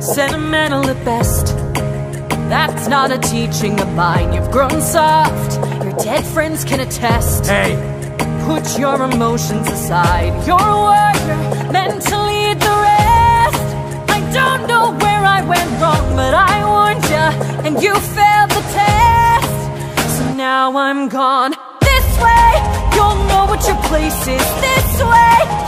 sentimental at best. That's not a teaching of mine. You've grown soft. Your dead friends can attest. Hey, Put your emotions aside. You're a warrior, meant to lead the rest. I don't know where I went wrong, but I warned ya, and you failed the test. So now I'm gone. This way, you'll know what your place is. This way,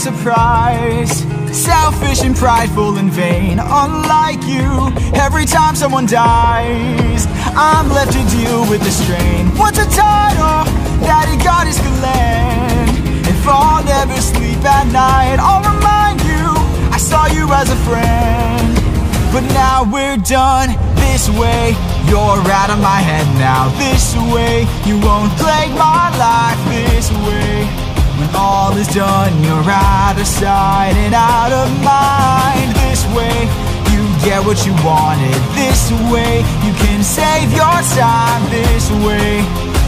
surprised? Selfish and prideful and vain, unlike you. Every time someone dies, I'm left to deal with the strain. What's a title that he got his Glenn? If I'll never sleep at night, I'll remind you I saw you as a friend. But now we're done this way. You're out of my head now. This way, you won't plague my all is done, you're out of sight and out of mind. This way, you get what you wanted. This way, you can save your time. This way,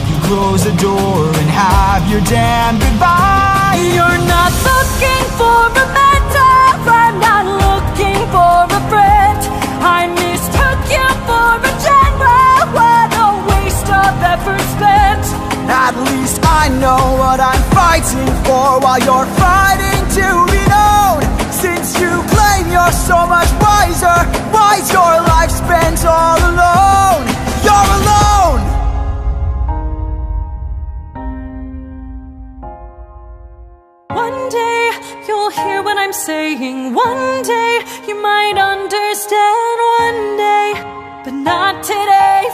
you close the door and have your damn goodbye. You're not looking fighting for while you're fighting to be known. Since you claim you're so much wiser, why's your life spent all alone? You're alone! One day you'll hear what I'm saying. One day you might understand. One day, but not today.